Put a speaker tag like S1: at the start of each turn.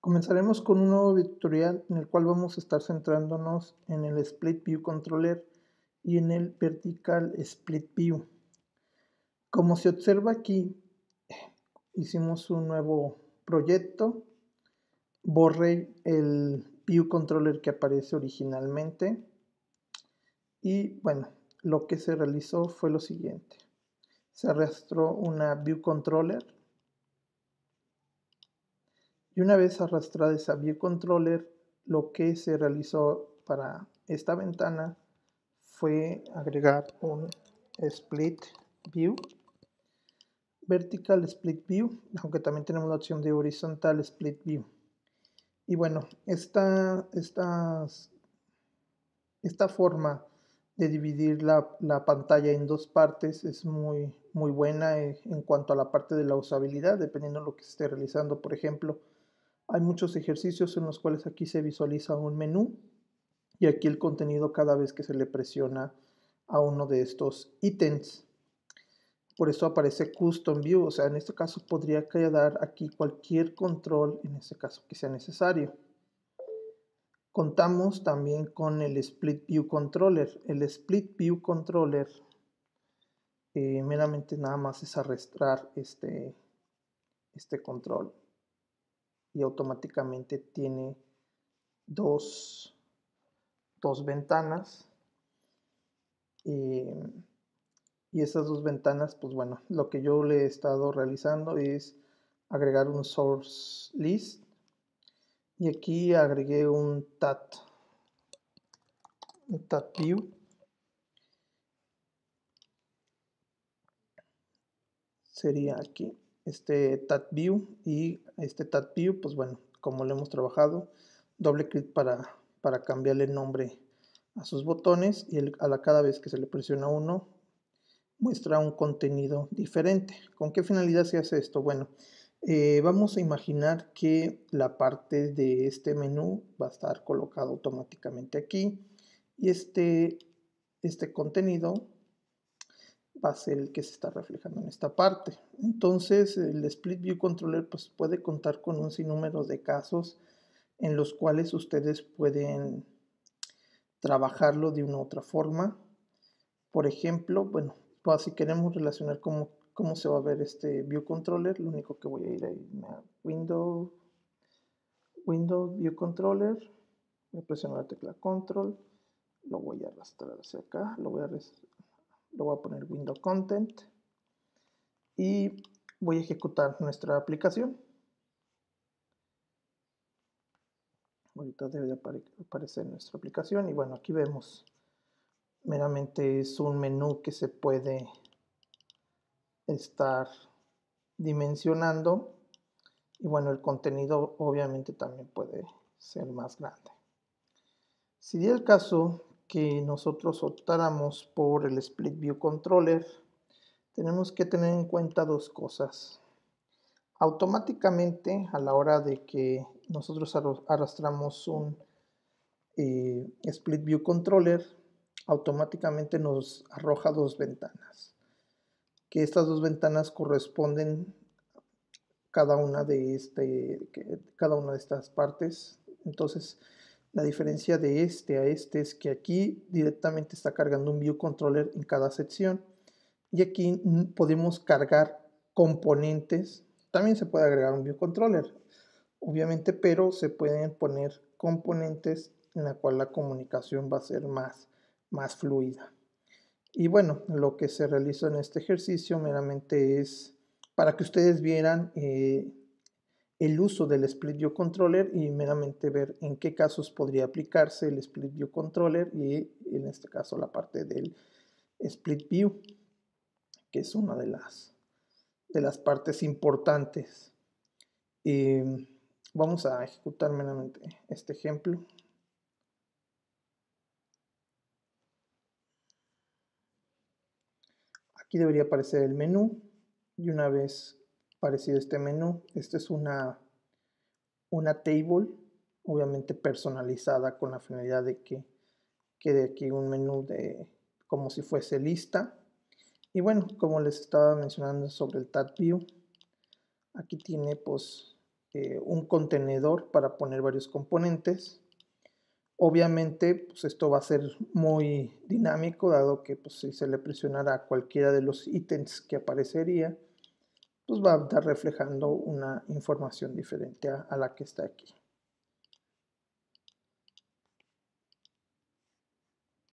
S1: Comenzaremos con un nuevo tutorial en el cual vamos a estar centrándonos en el Split View Controller y en el Vertical Split View. Como se observa aquí, hicimos un nuevo proyecto, borré el View Controller que aparece originalmente y bueno, lo que se realizó fue lo siguiente. Se arrastró una View Controller y una vez arrastrada esa View Controller, lo que se realizó para esta ventana fue agregar un Split View, Vertical Split View, aunque también tenemos la opción de Horizontal Split View. Y bueno, esta, esta, esta forma de dividir la, la, pantalla en dos partes es muy, muy buena eh, en cuanto a la parte de la usabilidad, dependiendo de lo que se esté realizando. Por ejemplo, hay muchos ejercicios en los cuales aquí se visualiza un menú y aquí el contenido cada vez que se le presiona a uno de estos ítems. Por eso aparece Custom View, o sea, en este caso podría quedar aquí cualquier control, en este caso que sea necesario. Contamos también con el Split View Controller. El Split View Controller eh, meramente nada más es arrastrar este, este control y automáticamente tiene dos, dos ventanas. Eh, y esas dos ventanas pues bueno lo que yo le he estado realizando es agregar un source list. Y aquí agregué un tat un tat view. Sería aquí este tat view y este tat view pues bueno como lo hemos trabajado doble clic para, para cambiarle el nombre a sus botones y a la, cada vez que se le presiona uno muestra un contenido diferente ¿con qué finalidad se hace esto? bueno eh, vamos a imaginar que la parte de este menú va a estar colocado automáticamente aquí y este, este contenido va a ser el que se está reflejando en esta parte. Entonces el Split View Controller pues, puede contar con un sinnúmero de casos en los cuales ustedes pueden trabajarlo de una u otra forma. Por ejemplo, bueno, pues, si queremos relacionar cómo, cómo se va a ver este View Controller, lo único que voy a ir ahí a Window, Window View Controller, voy a presionar la tecla Control, lo voy a arrastrar hacia acá, lo voy a lo voy a poner window content y voy a ejecutar nuestra aplicación. Ahorita debe aparecer nuestra aplicación y bueno, aquí vemos meramente es un menú que se puede estar dimensionando y bueno, el contenido obviamente también puede ser más grande. Si diera el caso que nosotros optáramos por el Split View Controller, tenemos que tener en cuenta dos cosas. Automáticamente, a la hora de que nosotros arrastramos un eh, Split View Controller, automáticamente nos arroja dos ventanas. Que estas dos ventanas corresponden cada una de este, cada una de estas partes. Entonces, la diferencia de este a este es que aquí directamente está cargando un view controller en cada sección y aquí podemos cargar componentes. También se puede agregar un view controller, obviamente, pero se pueden poner componentes en la cual la comunicación va a ser más, más fluida. Y bueno, lo que se realizó en este ejercicio meramente es para que ustedes vieran eh, el uso del Split View Controller y meramente ver en qué casos podría aplicarse el Split View Controller y en este caso la parte del Split View, que es una de las, de las partes importantes. Vamos a ejecutar meramente este ejemplo. Aquí debería aparecer el menú y una vez parecido este menú. Esta es una, una table, obviamente personalizada con la finalidad de que quede aquí un menú de como si fuese lista. Y bueno, como les estaba mencionando sobre el Tab View, aquí tiene pues eh, un contenedor para poner varios componentes. Obviamente, pues esto va a ser muy dinámico, dado que pues, si se le presionara cualquiera de los ítems que aparecería, pues va a estar reflejando una información diferente a, la que está aquí.